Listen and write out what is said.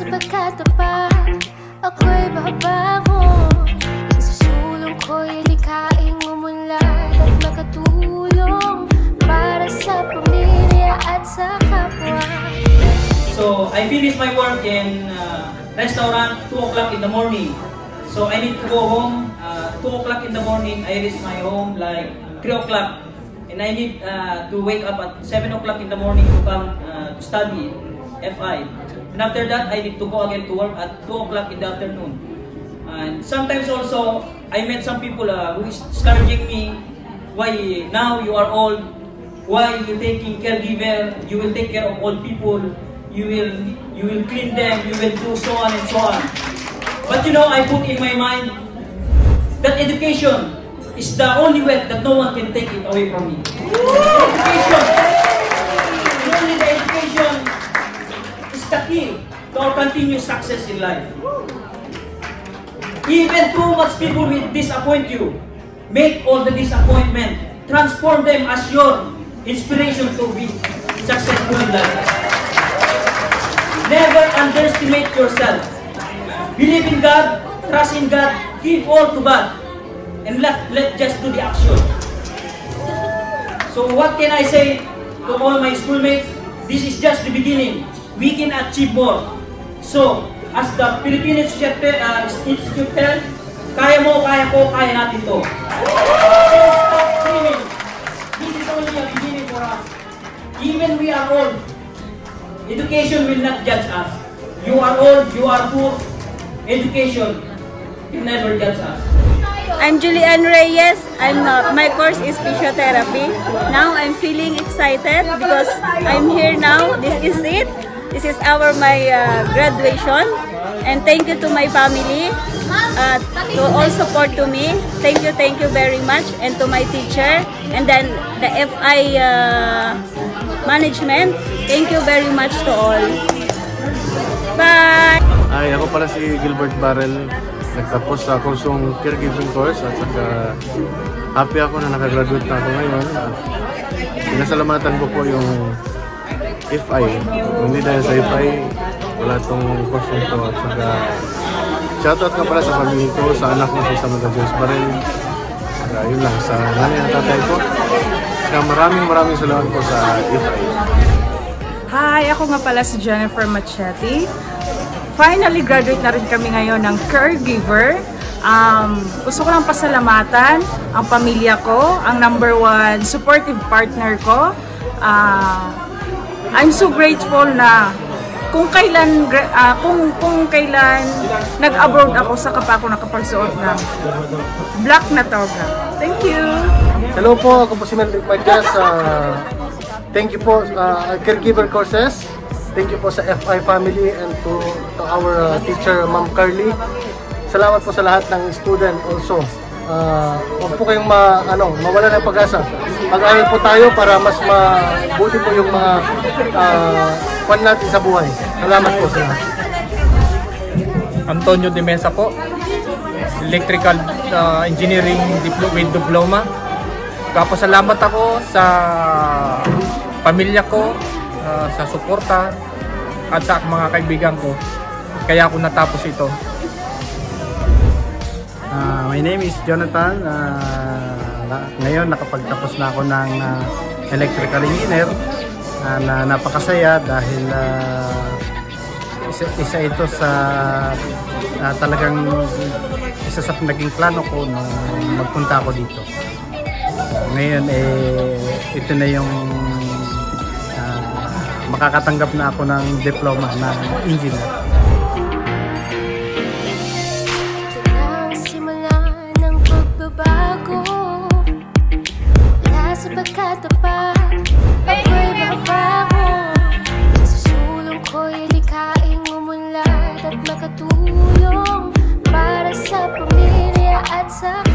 Sapagkat pa ako'y babango Sa sulong ko'y likaing umunlad At makatulong para sa pamilya at sa kapwa So, I finish my work in uh, restaurant 2 o'clock in the morning. So, I need to go home uh, 2 o'clock in the morning. I reach my home like 3 o'clock. And I need uh, to wake up at 7 o'clock in the morning to come uh, to study. FI. And after that, I need to go again to work at 2 o'clock in the afternoon. And sometimes also, I met some people uh, who is discouraging me, why now you are old, why you taking caregiver, you will take care of old people, you will, you will clean them, you will do so on and so on. But you know, I put in my mind that education is the only wealth that no one can take it away from me. Education, only the education is the key to our continuous success in life. Even too much people will disappoint you. Make all the disappointment. Transform them as your inspiration to be successful in life. Never underestimate yourself. Believe in God, trust in God, give all to God, and let, let just do the action. So what can I say to all my schoolmates? This is just the beginning. We can achieve more. So, as the Philippine Institute, uh, Institute Health, kaya mo, kaya ko, kaya natin to. Stop dreaming. This is only a beginning for us. Even we are old, education will not judge us. You are old, you are poor, education can never judge us. I'm Julian Reyes. I'm uh, my course is physiotherapy. Now I'm feeling excited because I'm here now. This is it. This is our my uh, graduation. And thank you to my family uh, to all support to me. Thank you, thank you very much. And to my teacher and then the FI uh, management. Thank you very much to all. Bye. Ay, ako pala si Gilbert Barrel. Nagtapos sa kursong caregiving course at saka happy ako na nakagraduate na ako ngayon. At pinasalamatan ko po yung FI. Hindi dahil sa FI, wala tong kursong to. At saka shoutout ka pala sa pamilya ko, sa anak ko, sa Samantha Jones Barrel. Saka yun lang, sa nanay at tatay ko. Saka maraming maraming salamat po sa FI. Hi, ako nga pala si Jennifer Machetti. Finally, graduate na rin kami ngayon ng caregiver. Um, gusto ko lang pasalamatan ang pamilya ko, ang number one supportive partner ko. Uh, I'm so grateful na kung kailan uh, kung kung kailan nag-abroad ako sa pa ako nakapagsuot ng black na toga. Thank you. Hello po, ako po si Mendrick Magas. Uh, thank you po uh, caregiver courses. Thank you po sa FI family and to, to our uh, teacher, Ma'am Carly. Salamat po sa lahat ng student also. Uh, huwag po kayong ma, ano, mawala ng pag-asa. Mag-aral po tayo para mas mabuti po yung mga uh, kwan natin sa buhay. Salamat po sa lahat. Antonio de Mesa po. Electrical uh, Engineering diplo with diploma. Kapasalamat ako sa pamilya ko, uh, sa suporta at sa mga kaibigan ko. Kaya ako natapos ito. Uh, my name is Jonathan. Uh, ngayon nakapagtapos na ako ng uh, electrical engineer uh, na napakasaya dahil uh, isa, isa ito sa uh, talagang isa sa naging plano ko nung magpunta ako dito. Ngayon eh ito na yung makakatanggap na ako ng diploma na engineer. Sa